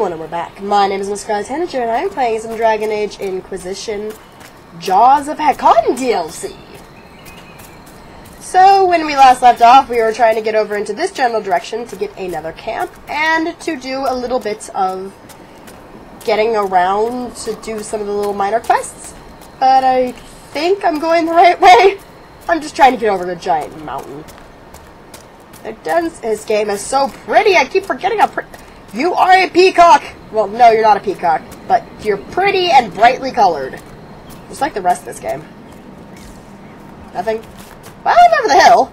everyone, and we're back. My name is Miss Scarlet Tanager, and I'm playing some Dragon Age Inquisition Jaws of Hakkon DLC. So, when we last left off, we were trying to get over into this general direction to get another camp, and to do a little bit of getting around to do some of the little minor quests. But I think I'm going the right way. I'm just trying to get over the giant mountain. It does. This game is so pretty. I keep forgetting how pretty. You are a peacock! Well, no, you're not a peacock, but you're pretty and brightly colored. Just like the rest of this game. Nothing? Well, I'm over the hill.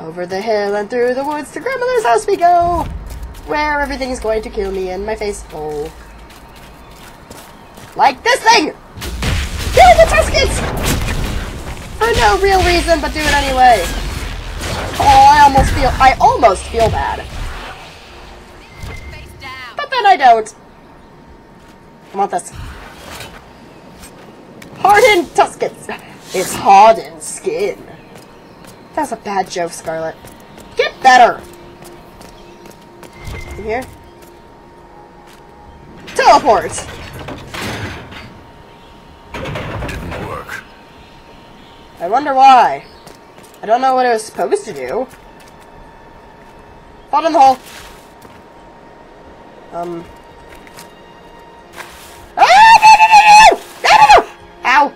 Over the hill and through the woods to grandmother's house we go! Where everything's going to kill me in my face hole. Like this thing! Kill the Tuskets! For no real reason, but do it anyway. Oh, I almost feel- I almost feel bad. Then I don't. I want this. Hardened Tuskets. It's hardened skin. That's a bad joke, Scarlet. Get better. In here. Teleport. Didn't work. I wonder why. I don't know what it was supposed to do. Fall in the hole. Um. Ah, no, no, no, no! No, no, no! Ow!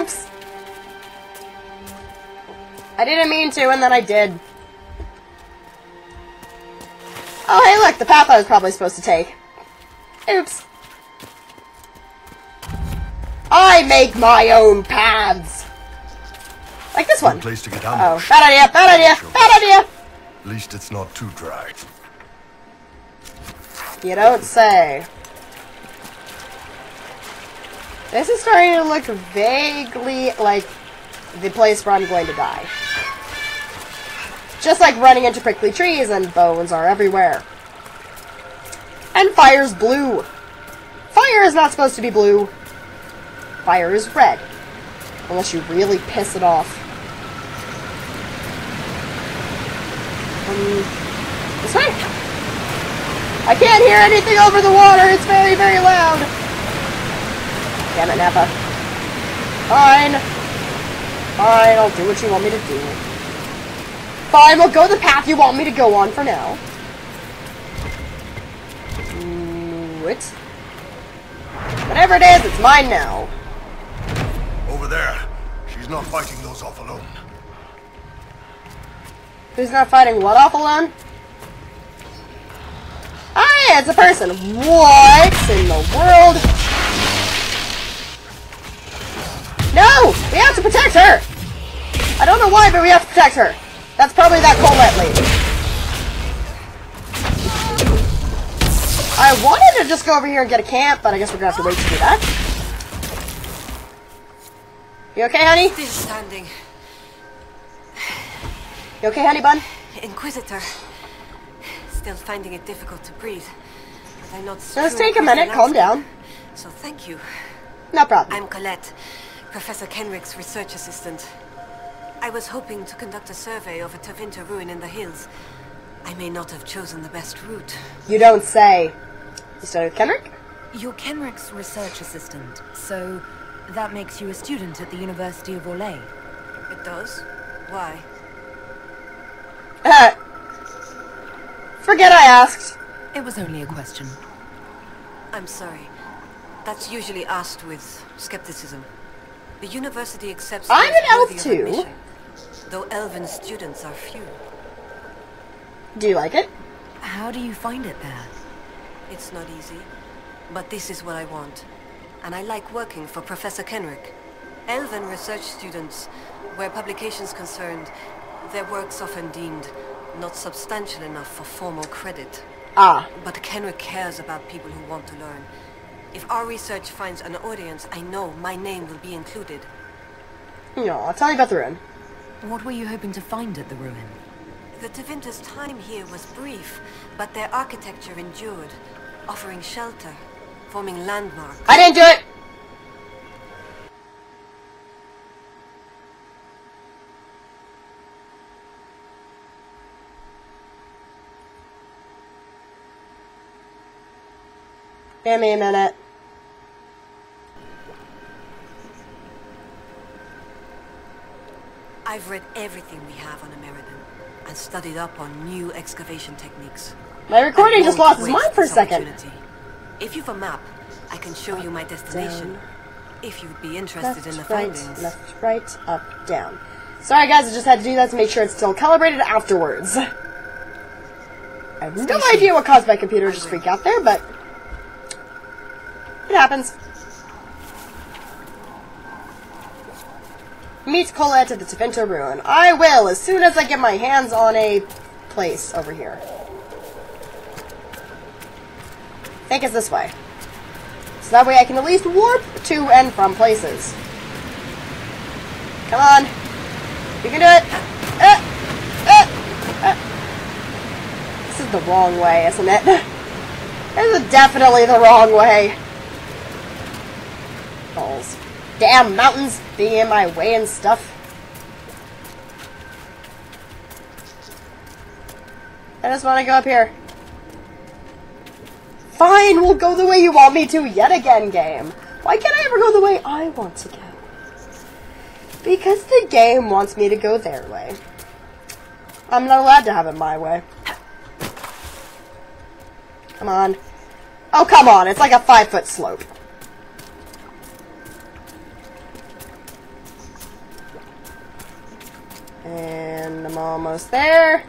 Oops! I didn't mean to, and then I did. Oh, hey, look, the path I was probably supposed to take. Oops. I make my own paths! Like this one. Place to get Oh, bad idea, bad idea, bad idea! At least it's not too dry. You don't say. This is starting to look vaguely like the place where I'm going to die. Just like running into prickly trees and bones are everywhere. And fire's blue. Fire is not supposed to be blue. Fire is red. Unless you really piss it off. Um, this way? I can't hear anything over the water. It's very, very loud. Damn it, Nappa. Fine. Fine, I'll do what you want me to do. Fine, we'll go the path you want me to go on for now. Do it. Whatever it is, it's mine now. Over there. She's not fighting those off alone. Who's not fighting what off alone? Ah, yeah, it's a person. What in the world? No! We have to protect her! I don't know why, but we have to protect her. That's probably that Colette lady. I wanted to just go over here and get a camp, but I guess we're gonna have to wait to do that. You okay, honey? Still standing. You okay, honey bun? Inquisitor. Still finding it difficult to breathe. But I'm not Just screwing take a minute, calm down. So thank you. No problem. I'm Colette, Professor Kenrick's research assistant. I was hoping to conduct a survey of a Tevinter ruin in the hills. I may not have chosen the best route. You don't say. You study with Kenrick? You're Kenrick's research assistant, so that makes you a student at the University of Orlais. It does? Why? Uh, Forget I asked. It was only a question. I'm sorry. That's usually asked with skepticism. The university accepts I'm an elf too. Though elven students are few. Do you like it? How do you find it there? It's not easy, but this is what I want. And I like working for Professor Kenrick. Elven research students, where publications concerned, their work's often deemed not substantial enough for formal credit. Ah, But Kenrick cares about people who want to learn. If our research finds an audience, I know my name will be included. no, I'll tell you about the ruin. What were you hoping to find at the ruin? The Tevinter's time here was brief, but their architecture endured, offering shelter, forming landmarks. I didn't do it! Give me a minute. I've read everything we have on American and studied up on new excavation techniques. My recording just lost its mind for a second. If you've a map, I can show you my destination. down. If you'd be interested in the Left, right, findings. left, right, up, down. Sorry guys, I just had to do that to make sure it's still calibrated afterwards. I have no Station. idea what caused my computer to just freak out there, but it happens. Meet Colette at the Tevinter Ruin. I will, as soon as I get my hands on a place over here. I think it's this way. So that way I can at least warp to and from places. Come on. You can do it. Uh, uh, uh. This is the wrong way, isn't it? this is definitely the wrong way. Damn mountains being in my way and stuff. I just want to go up here. Fine, we'll go the way you want me to yet again, game. Why can't I ever go the way I want to go? Because the game wants me to go their way. I'm not allowed to have it my way. Come on. Oh, come on. It's like a five foot slope. And I'm almost there.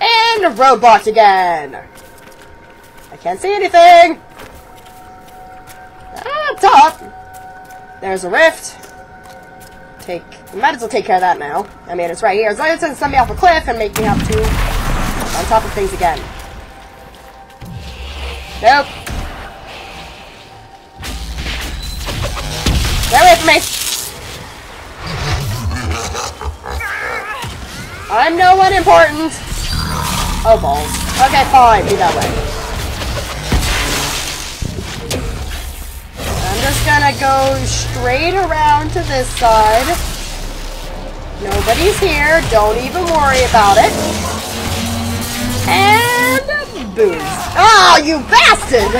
And robot again. I can't see anything. Ah, top. There's a rift. Take, might as well take care of that now. I mean, it's right here. As long as it doesn't send me off a cliff and make me have to on top of things again. Nope. I'm no one important. Oh, balls. Okay, fine. Be that way. I'm just gonna go straight around to this side. Nobody's here. Don't even worry about it. And boom. Oh, ah, you bastard!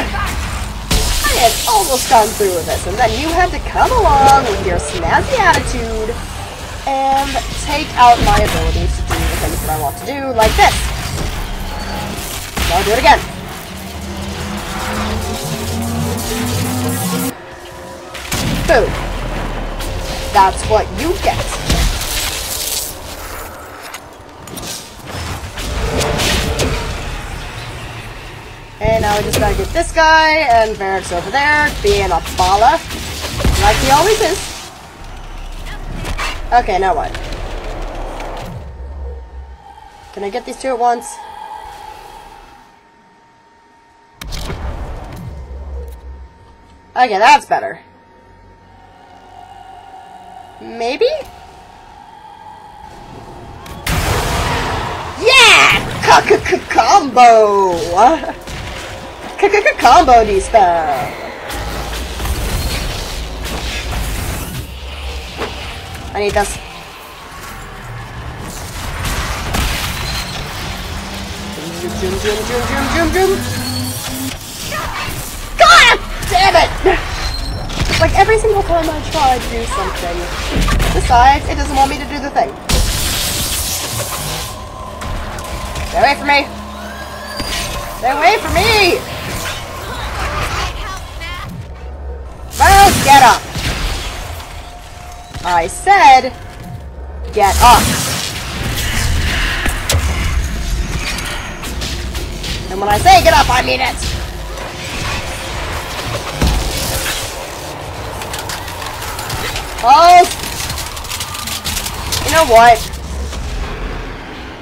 I had almost gone through with this, and then you had to come along with your snazzy attitude and take out my abilities to do the things that I want to do, like this. I'll do it again. Boom. That's what you get. And now we just gotta get this guy, and Varric's over there, being a bala, like he always is. Okay, now what? Can I get these two at once? Okay, that's better. Maybe? Yeah! C-c-c-combo! C-c-c-combo dispel! I need this. Zoom, zoom, zoom, zoom, zoom, zoom, zoom. God damn it! Like every single time I try to do something, besides, it doesn't want me to do the thing. Stay away from me! Stay away from me! Well, get up! I said, get up. And when I say get up, I mean it. Oh! You know what?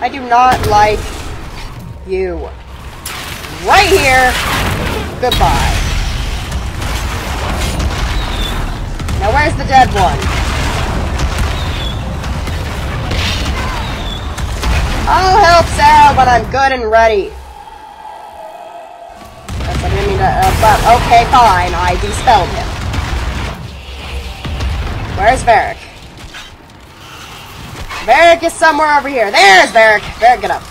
I do not like you. Right here. Goodbye. Now where's the dead one? I'll help Sera when I'm good and ready. That's, I didn't mean to, uh, but okay, fine. I dispelled him. Where's Varric? Varric is somewhere over here. There's Varric. Varric, get up.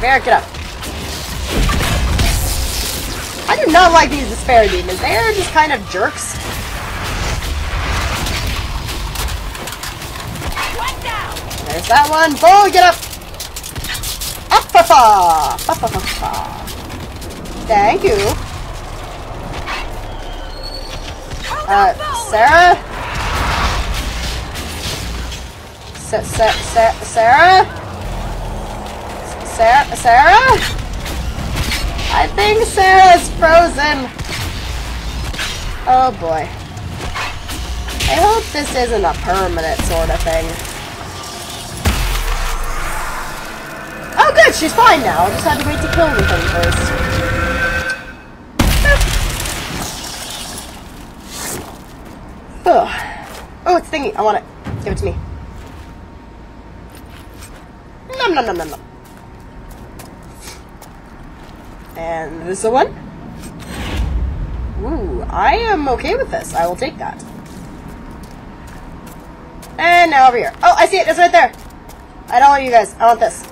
Bear, get up. I do not like these despair demons. They are just kind of jerks. There's that one. Bull, get up. Up, fa, fa. Up. Thank you. Uh, Sera? Sa Sa Sa Sera? Sera? Sera? I think Sera's frozen. Oh boy. I hope this isn't a permanent sort of thing. Oh good, she's fine now. I just had to wait to kill the thing first. Ugh. Oh, it's thingy. I want it. Give it to me. Nom nom nom nom nom. And this is the one? Ooh, I am okay with this. I will take that. And now over here. Oh, I see it. It's right there. I don't want you guys. I want this.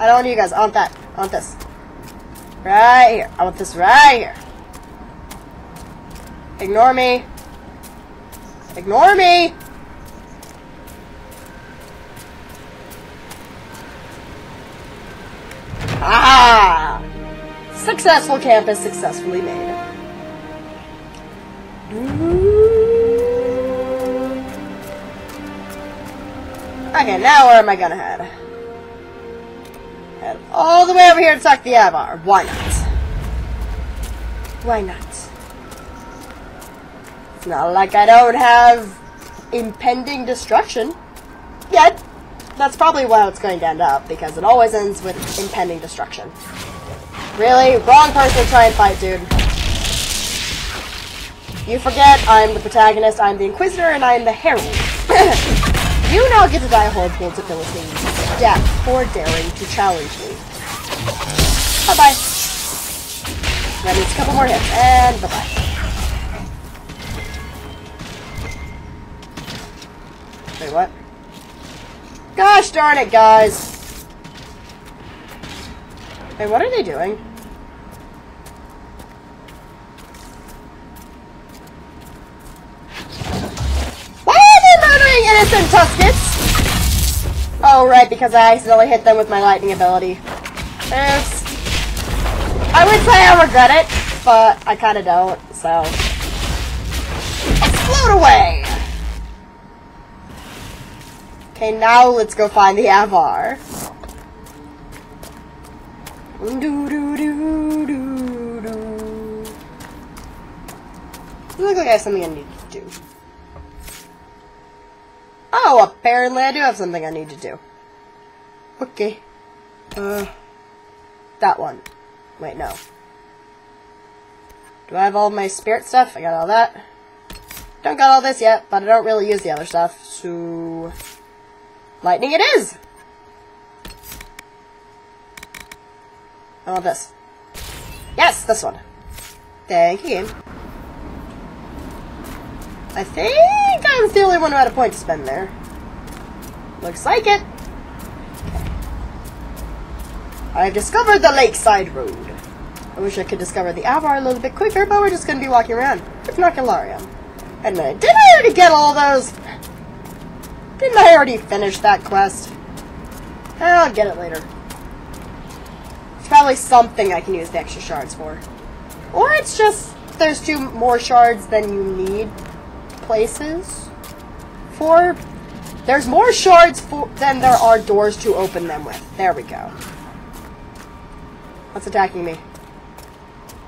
I don't want you guys. I want that. I want this. Right here. I want this right here. Ignore me. Ignore me. Ah! Successful campus successfully made. Okay, now where am I gonna head? All the way over here to talk to the Avvar. Why not? Why not? It's not like I don't have impending destruction. Yet. That's probably how it's going to end up, because it always ends with impending destruction. Really? Wrong person to try and fight, dude. You forget I'm the protagonist, I'm the Inquisitor, and I'm the Herald. you now get to die a horrible debilitating death for daring to challenge me. Bye-bye. That needs a couple more hits, and bye-bye. Wait, what? Gosh darn it, guys! Hey, what are they doing? Oh, right, because I accidentally hit them with my lightning ability. Oops. I would say I regret it, but I kinda don't, so... Explode away! Okay, now let's go find the Avvar. Do do do do do. Look like I have something I need to do. Oh, apparently I do have something I need to do. Okay. Uh, that one. Wait, no. Do I have all my spirit stuff? I got all that. Don't got all this yet, but I don't really use the other stuff, so... Lightning it is! I want this. Yes, this one. Thank you, game. I think I was the only one who had a point to spend there. Looks like it. Okay. I've discovered the lakeside road. I wish I could discover the Avvar a little bit quicker, but we're just going to be walking around with Narcalarium. And did I already get all those? Didn't I already finish that quest? I'll get it later. It's probably something I can use the extra shards for. Or it's just there's two more shards than you need places for. There's more shards for than there are doors to open them with. There we go. What's attacking me?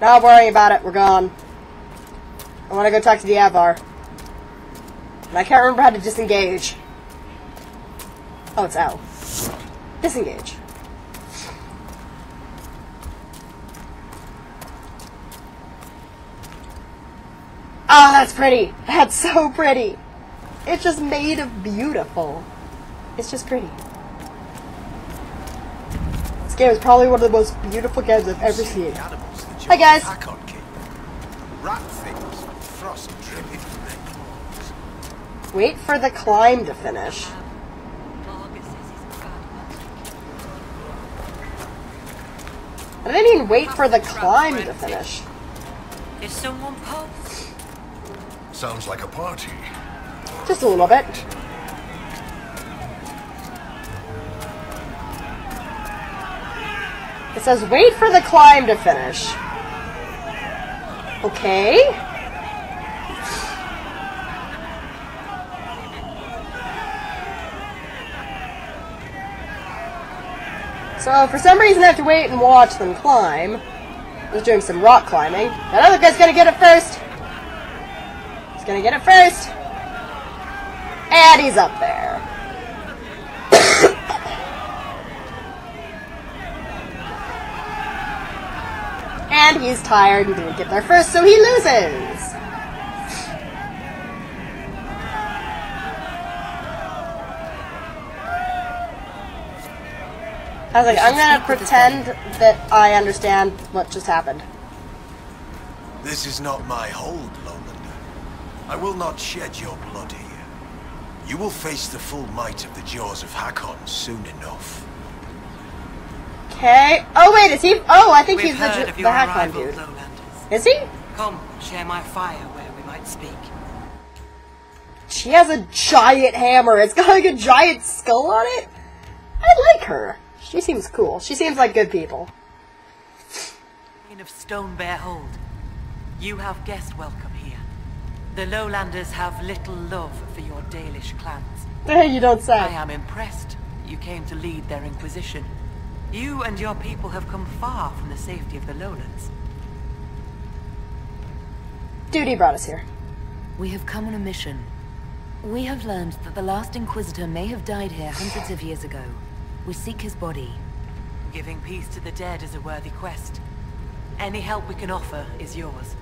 Not worrying about it. We're gone. I want to go talk to the Avvar. And I can't remember how to disengage. Oh, it's L. Disengage. Oh, that's pretty. That's so pretty. It's just made of beautiful. It's just pretty. This game is probably one of the most beautiful games I've ever seen. Animals that you Hi, guys. Pack on, things, frost dripping from their claws. Wait for the climb to finish. I didn't even wait for the climb to finish? Is someone Poe? Sounds like a party. Just a little bit. It says wait for the climb to finish. Okay. So for some reason I have to wait and watch them climb. Was doing some rock climbing. That other guy's gonna get it first. He's gonna get it first. And he's up there. And he's tired and didn't get there first, so he loses. I was like, I'm gonna pretend that I understand what just happened. This is not my hold, Lowlander. I will not shed your blood here. You will face the full might of the jaws of Hakkon soon enough. Okay. Oh wait, is he? Oh, I think We've he's the, the Hakkon dude. Lowlanders. Is he? Come, share my fire where we might speak. She has a giant hammer. It's got like a giant skull on it. I like her. She seems cool. She seems like good people. Queen of Stone Bear Hold. You have guest welcome here. The Lowlanders have little love for your Dalish clans. Hey, you don't say. I am impressed. You came to lead their inquisition. You and your people have come far from the safety of the lowlands. Duty brought us here. We have come on a mission. We have learned that the last Inquisitor may have died here hundreds of years ago. We seek his body. Giving peace to the dead is a worthy quest. Any help we can offer is yours.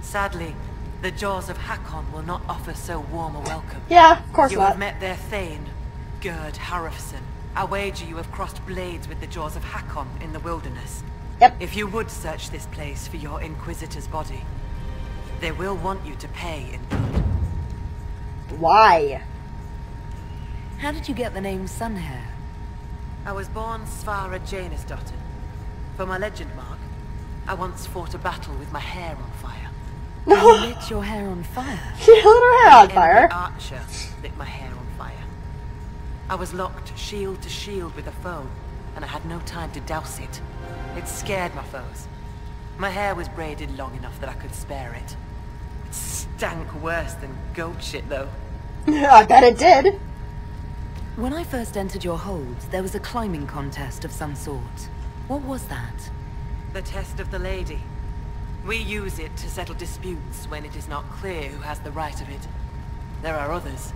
Sadly, the jaws of Hakkon will not offer so warm a welcome. Yeah, of course You not. You have met their Thane, Gerd Harrison. I wager you have crossed blades with the jaws of Hakkon in the wilderness. Yep. If you would search this place for your Inquisitor's body, they will want you to pay in blood. Why? How did you get the name Sunhair? I was born Svara Janusdottir. For my legend mark, I once fought a battle with my hair on fire. You lit your hair on fire. She lit her hair on fire. Archer lit my hair on fire. I was locked shield to shield with a foe, and I had no time to douse it. It scared my foes. My hair was braided long enough that I could spare it. It stank worse than goat shit, though. I bet it did. When I first entered your hold, there was a climbing contest of some sort. What was that? The test of the lady. We use it to settle disputes when it is not clear who has the right of it. There are others.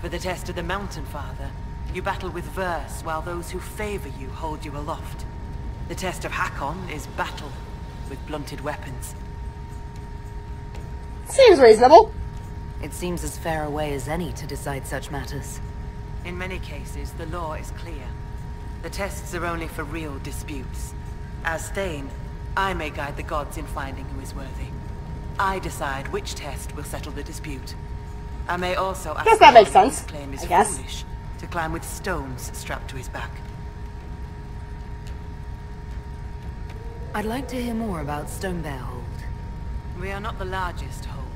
For the test of the Mountain Father, you battle with verse while those who favor you hold you aloft. The test of Hakkon is battle with blunted weapons. Seems reasonable. It seems as fair a way as any to decide such matters. In many cases, the law is clear. The tests are only for real disputes. As Thane, I may guide the gods in finding who is worthy. I decide which test will settle the dispute. I may also ask Guess that makes sense, claim is I guess. foolish to climb with stones strapped to his back. I'd like to hear more about Stonebear Hold. We are not the largest hold,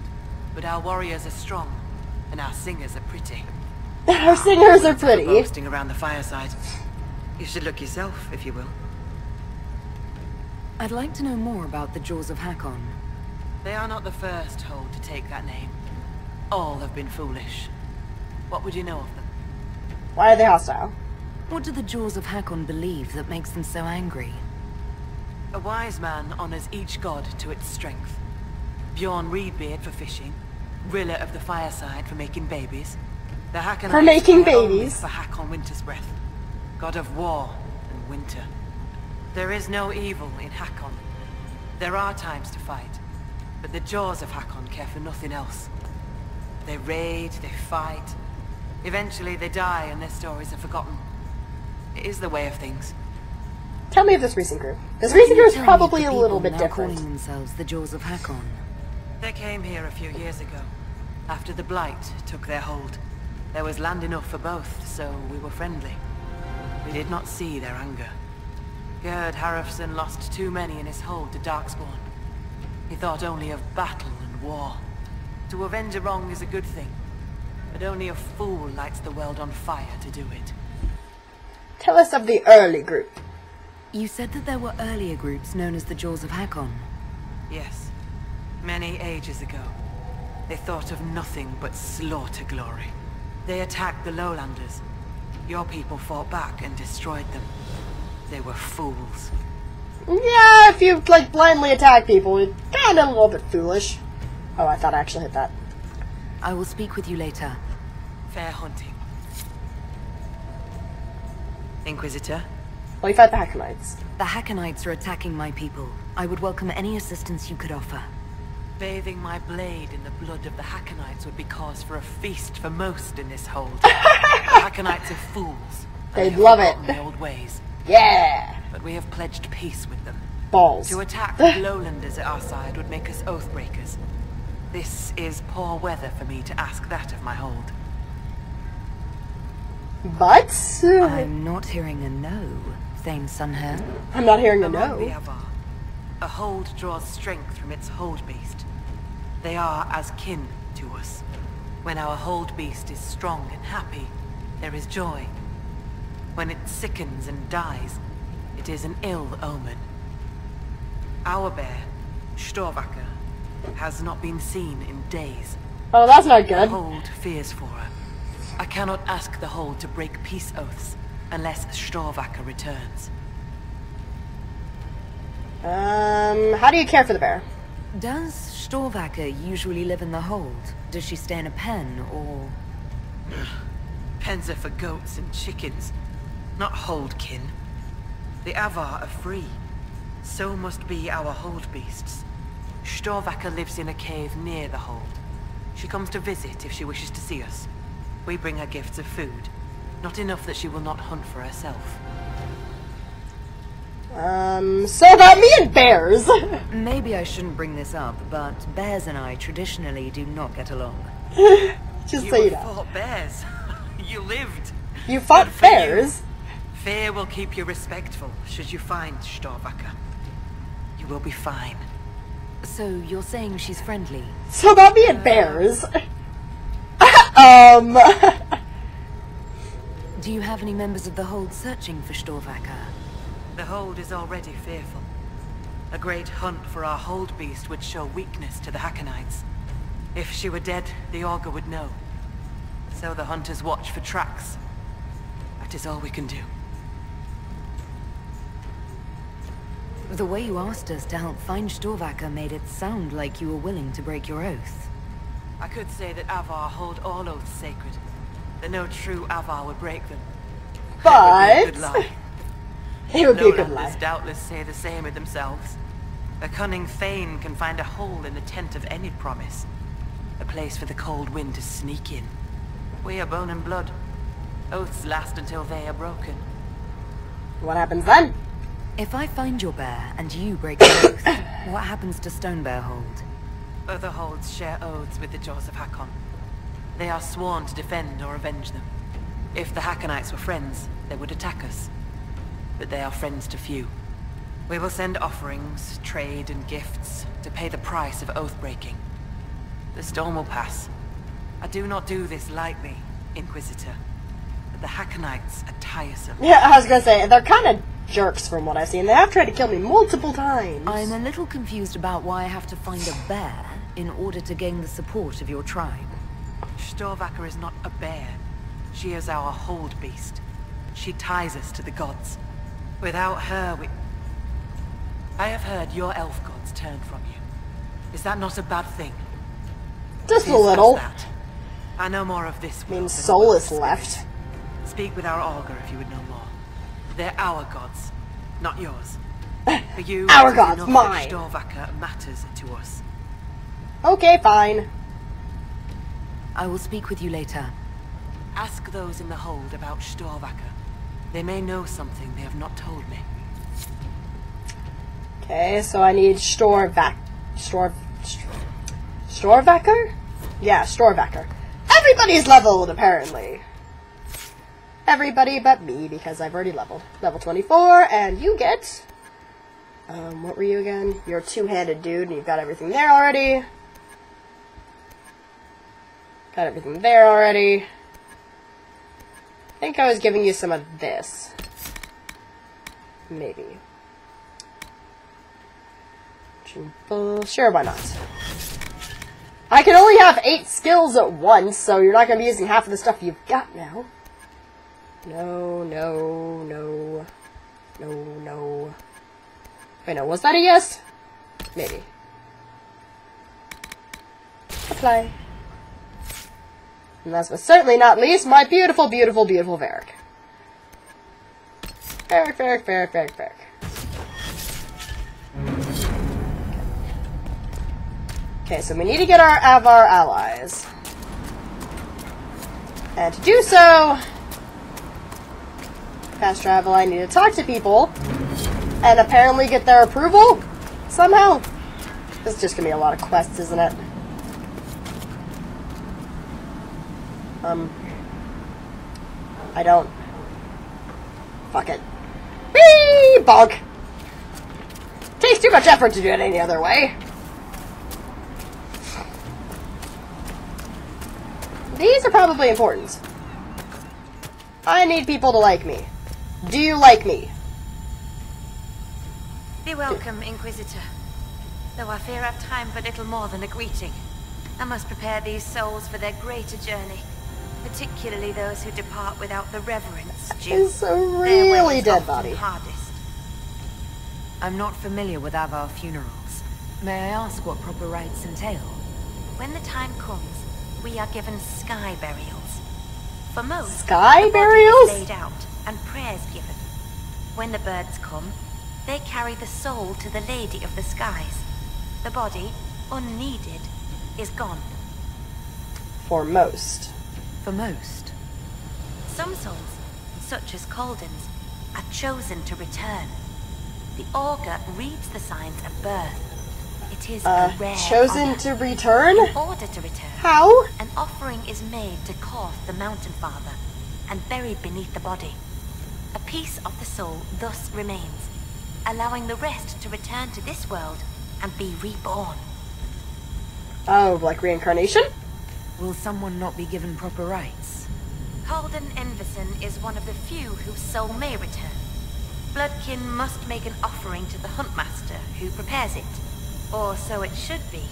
but our warriors are strong, and our singers are pretty. our singers are For pretty. boasting around the fireside. You should look yourself, if you will. I'd like to know more about the Jaws of Hakkon. They are not the first hold to take that name. All have been foolish. What would you know of them? Why are they hostile? What do the Jaws of Hakkon believe that makes them so angry? A wise man honors each god to its strength. Bjorn Reedbeard for fishing, Rilla of the Fireside for making babies, the Hakkonites For making babies. for Hakkon Winter's Breath, god of war and winter. There is no evil in Hakkon. There are times to fight, but the jaws of Hakkon care for nothing else. They raid, they fight. Eventually they die and their stories are forgotten. It is the way of things. Tell me of this recent group. This recent group is tell me of probably a little bit different. calling themselves the Jaws of Hakkon. They came here a few years ago, after the Blight took their hold. There was land enough for both, so we were friendly. We did not see their anger. Gerd Harrison lost too many in his hold to Darkspawn. He thought only of battle and war. To avenge a wrong is a good thing, but only a fool lights the world on fire to do it. Tell us of the early group. You said that there were earlier groups known as the Jaws of Hakkon. Yes, many ages ago. They thought of nothing but slaughter glory. They attacked the lowlanders. Your people fought back and destroyed them. They were fools. Yeah, if you like blindly attack people, it's kind of a little bit foolish. Oh, I thought I actually hit that. I will speak with you later. Fair hunting. Inquisitor? Well, you fight the Hakkonites. The Hakkonites are attacking my people. I would welcome any assistance you could offer. Bathing my blade in the blood of the Hakkonites would be cause for a feast for most in this hold. the Hackonites are fools. They'd have love it. forgotten The old ways. Yeah, But we have pledged peace with them. balls. To attack the lowlanders at our side would make us oathbreakers. This is poor weather for me to ask that of my hold. But uh, I'm not hearing a no, Thane Sunhair. I'm not hearing a Among the no. Avvar, a hold draws strength from its hold beast. They are as kin to us. When our hold beast is strong and happy, there is joy. When it sickens and dies, it is an ill omen. Our bear, Storvacker, has not been seen in days. Oh, that's not good. The hold fears for her. I cannot ask the hold to break peace oaths unless Storvacker returns. Um, how do you care for the bear? Does Storvacker usually live in the hold? Does she stay in a pen, or... Pens are for goats and chickens, not hold kin. The Avvar are free. So must be our hold beasts. Storvacker lives in a cave near the hold. She comes to visit if she wishes to see us. We bring her gifts of food. Not enough that she will not hunt for herself. Um, so about me and bears. Maybe I shouldn't bring this up, but bears and I traditionally do not get along. Just You so you know. fought bears. you lived. You fought for you. bears? Fear will keep you respectful should you find Storvacker. You will be fine. So you're saying she's friendly? So about me and bears. Um, Do you have any members of the hold searching for Storvacker? The hold is already fearful. A great hunt for our hold beast would show weakness to the Hakkonites. If she were dead, the Augur would know. So the hunters watch for tracks. That is all we can do. The way you asked us to help find Storvacker made it sound like you were willing to break your oath. I could say that Avvar hold all oaths sacred. That no true Avvar would break them. It would be a good but lie. it would be a good Lowlanders lie. doubtless say the same of themselves. A cunning Thane can find a hole in the tent of any promise. A place for the cold wind to sneak in. We are bone and blood. Oaths last until they are broken. What happens then? If I find your bear and you break your oath, what happens to Stone Bear Hold? Other holds share oaths with the Jaws of Hakkon. They are sworn to defend or avenge them. If the Hakkonites were friends, they would attack us. But they are friends to few. We will send offerings, trade, and gifts to pay the price of oath-breaking. The storm will pass. I do not do this lightly, Inquisitor. But the Hakkonites are tiresome. Yeah, I was gonna say they're kind of jerks from what I've seen. They have tried to kill me multiple times. I'm a little confused about why I have to find a bear in order to gain the support of your tribe. Storvacker is not a bear. She is our hold beast. She ties us to the gods. Without her, we... I have heard your elf gods turned from you. Is that not a bad thing? Just a little. That. I know more of this I mean, world than soul is left. Speak with our augur if you would know more. They're our gods, not yours. For you, Our it is gods, enough mine. that Storvacker matters to us. Okay, fine. I will speak with you later. Ask those in the hold about Storvacker. They may know something they have not told me. Okay, so I need Storvac. Stor. Storvacker? Yeah, Storvacker. Everybody's leveled, apparently. everybody but me because I've already leveled. Level 24, and you get. Um, what were you again? You're a two handed dude, and you've got everything there already. Got everything there already. I think I was giving you some of this. Maybe. Sure, why not? I can only have eight skills at once, so you're not going to be using half of the stuff you've got now. No, no, no. No, no. Wait, no, was that a yes? Maybe. Apply. And last but certainly not least, my beautiful, beautiful, beautiful Varric. Varric, Varric, Varric, Varric, Varric. Okay, so we need to get our Avvar allies. And to do so, fast travel, I need to talk to people and apparently get their approval somehow. This is just gonna be a lot of quests, isn't it? Um, I don't. Fuck it. Whee! Bonk! Takes too much effort to do it any other way. These are probably important. I need people to like me. Do you like me? Be welcome, Inquisitor. Though I fear I've time for little more than a greeting. I must prepare these souls for their greater journey. Particularly those who depart without the reverence due. It's a really dead body. hardest. I'm not familiar with Avvar funerals. May I ask what proper rites entail? When the time comes, we are given sky burials. For most, Sky the body burials? is laid out and prayers given. When the birds come, they carry the soul to the Lady of the Skies. The body, unneeded, is gone. For most. For most. Some souls, such as Calden's, are chosen to return. The augur reads the signs of birth. It is Uh, a rare chosen honor. to return? In order to return, How? an offering is made to Korth, the Mountain Father, and buried beneath the body. A piece of the soul thus remains, allowing the rest to return to this world and be reborn. Oh, like reincarnation? Will someone not be given proper rites? Calden Enverson is one of the few whose soul may return. Bloodkin must make an offering to the Huntmaster, who prepares it. Or so it should be.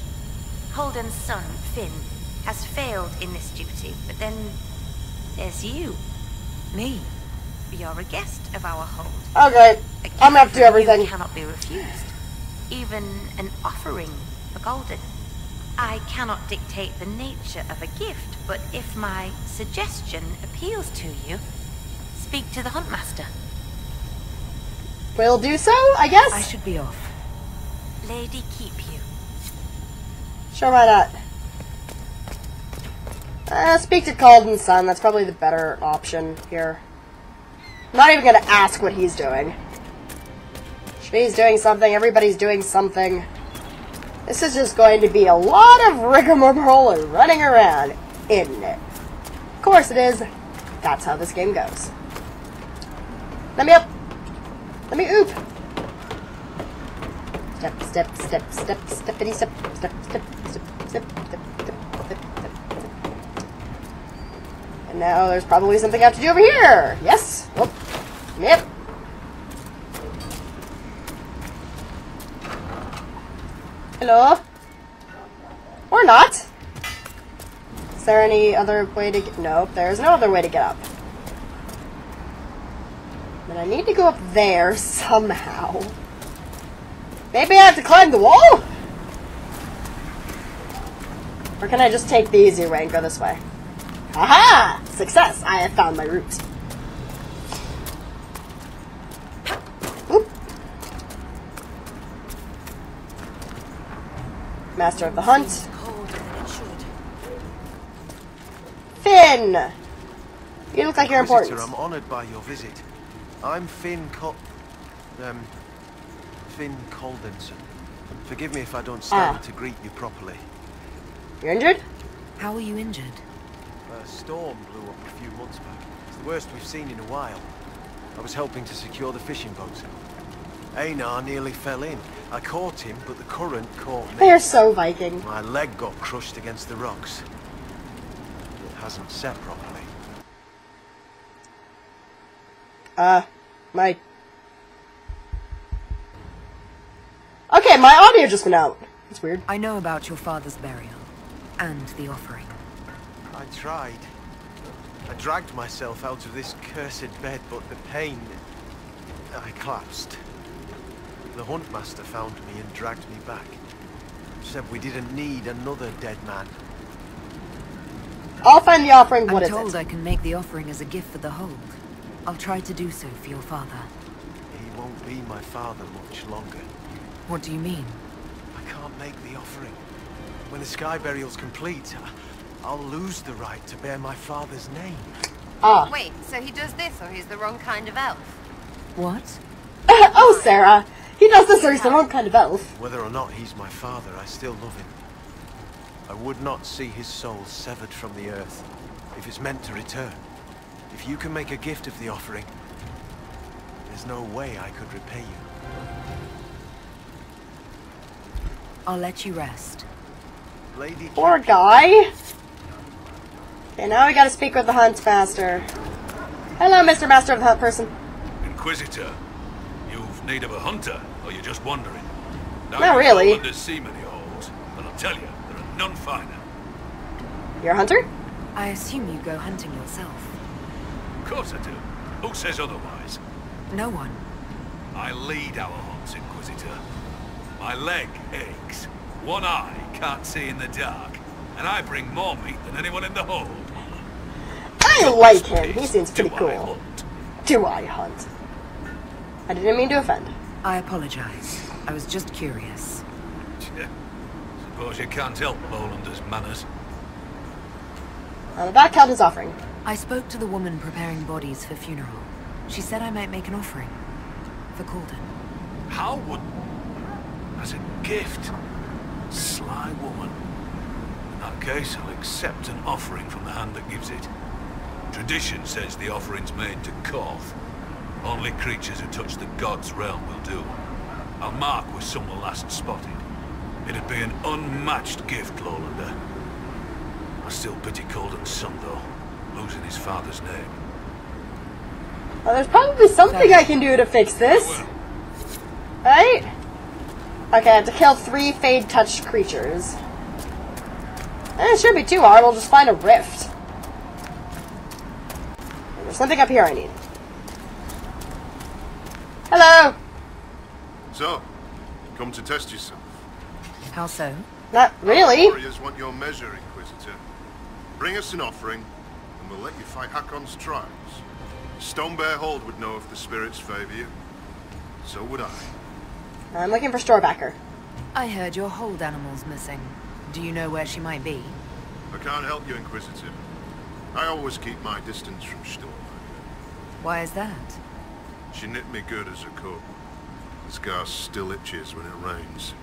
Calden's son, Finn, has failed in this duty, but then there's you. Me? You're a guest of our hold. Okay. I'm gonna have to do gift from you everything. cannot be refused. Even an offering for Calden. I cannot dictate the nature of a gift, but if my suggestion appeals to you, speak to the Huntmaster. We'll do so, I guess? I should be off. Lady keep you. Sure, why not? Uh, speak to Calden's son. That's probably the better option here. I'm not even gonna ask what he's doing. She's doing something, everybody's doing something. This is just going to be a lot of rigmarole and running around, isn't it? Of course it is. That's how this game goes. Let me up! Let me oop! Step, step, step, step, steppity step, step, step, step, step, step, step, step, step. And now there's probably something I have to do over here. Yes. Oh. Yep. Hello. Or not. Is there any other way to get? Nope. There's no other way to get up. But I need to go up there somehow. Maybe I have to climb the wall? Or can I just take the easy way and go this way? Aha! Success! I have found my route. Master of the Hunt. Colder than it should. Finn! You look like you're important. I'm honored by your visit. I'm Finn Col... Um... Finn Caldenson. Forgive me if I don't stand Ah. to greet you properly. You're injured? How were you injured? A storm blew up a few months back. It's the worst we've seen in a while. I was helping to secure the fishing boat. Einar nearly fell in. I caught him, but the current caught me. They're so Viking. My leg got crushed against the rocks. It hasn't set properly. Uh, my... Okay, my audio just went out. It's weird. I know about your father's burial. And the offering. I tried. I dragged myself out of this cursed bed, but the pain... I collapsed. The Huntmaster found me and dragged me back. Said we didn't need another dead man. I'll find the offering. What I'm is told it? I can make the offering as a gift for the hold. I'll try to do so for your father. He won't be my father much longer. What do you mean? I can't make the offering. When the sky burial's complete, I- I'll lose the right to bear my father's name. Ah. Wait, so he does this or he's the wrong kind of elf? What? oh, Sera. He does this or he's the wrong kind of elf. Whether or not he's my father, I still love him. I would not see his soul severed from the earth if it's meant to return. If you can make a gift of the offering, there's no way I could repay you. I'll let you rest. Lady Poor guy. Okay, now we gotta speak with the Hunt Master. Hello, Mr. Master of the Hunt person. Inquisitor, you've need of a hunter, or you're just wandering? Now Not really. know There's sea many holes, and I'll tell you, there are none finer. You're a hunter? I assume you go hunting yourself. Of course I do. Who says otherwise? No one. I lead our hunts, Inquisitor. My leg aches. One eye can't see in the dark. And I bring more meat than anyone in the hold. I like him. He seems Do pretty I cool. hunt? Do I hunt? I didn't mean to offend. I apologize. I was just curious. Suppose you can't help Molander's manners. I'm about to offering. I spoke to the woman preparing bodies for funeral. She said I might make an offering. For Calden. How would... As a gift? Sly woman. In that case, I'll accept an offering from the hand that gives it. Tradition says the offering's made to Korth. Only creatures who touch the god's realm will do. I'll mark where some were last spotted. It'd be an unmatched gift, Lowlander. I still pity Calden's son, though, losing his father's name. Well, there's probably something I can do to fix this. Right? Okay, I have to kill three Fade touched creatures. Eh, it should be too hard. We'll just find a rift. There's something up here I need. Hello! So, come to test yourself. How so? Not really. Warriors want your measure, Inquisitor. Bring us an offering, and we'll let you fight Hakkon's tribes. Stone Bear Hold would know if the spirits favor you. So would I. I'm looking for Storvacker. I heard your hold animal's missing. Do you know where she might be? I can't help you, Inquisitor. I always keep my distance from Storm. Why is that? She knit me good as a cook. The scar still itches when it rains.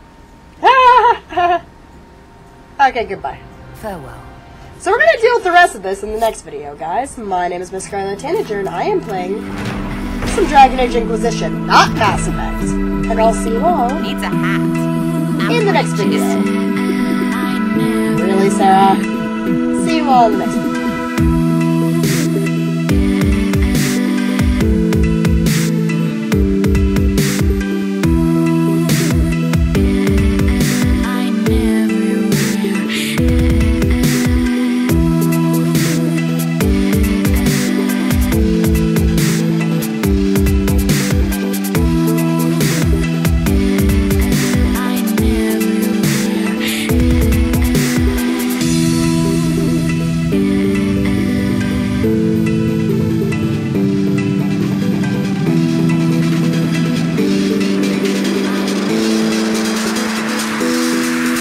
okay, goodbye. Farewell. So we're gonna deal with the rest of this in the next video, guys. My name is Miss Scarlet Tanager, and I am playing some Dragon Age Inquisition, not Mass Effect. And I'll see you all Needs a hat. in the next video. Really, Sera? See you all in the next video.